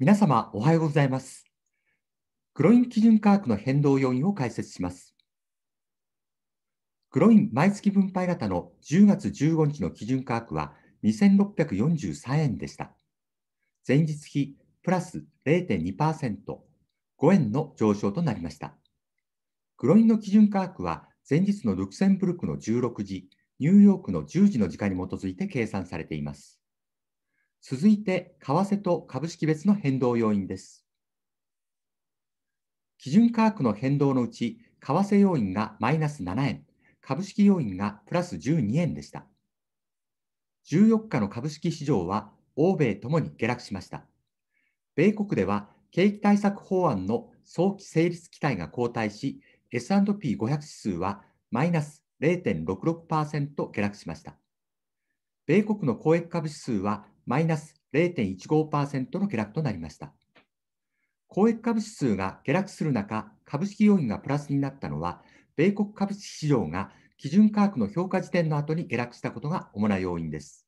皆様おはようございます。グロイン基準価格の変動要因を解説します。グロイン毎月分配型の10月15日の基準価格は2643円でした。前日比プラス0.2%、5円の上昇となりました。グロインの基準価格は前日のルクセンブルクの16時、ニューヨークの10時の時間に基づいて計算されています。続いて、為替と株式別の変動要因です。基準価格の変動のうち、為替要因がマイナス7円、株式要因がプラス12円でした。14日の株式市場は、欧米ともに下落しました。米国では、景気対策法案の早期成立期待が後退し、S&P500 指数はマイナス0.66%下落しました。米国の公益株指数はマイナス0.15%の下落となりました。公益株指数が下落する中、株式要因がプラスになったのは、米国株式市場が基準価格の評価時点の後に下落したことが主な要因です。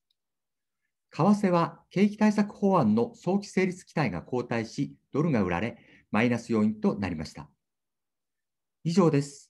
為替は景気対策法案の早期成立期待が後退し、ドルが売られ、マイナス要因となりました。以上です。